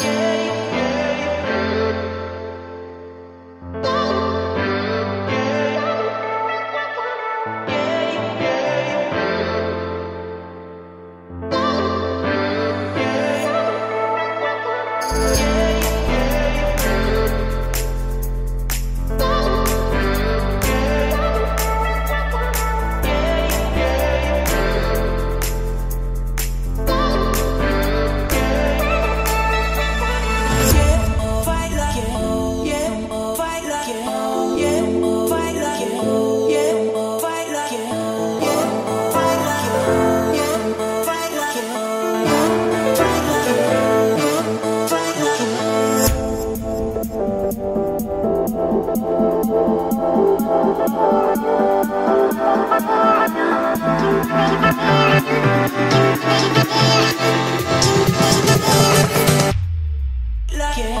Yeah. Like it.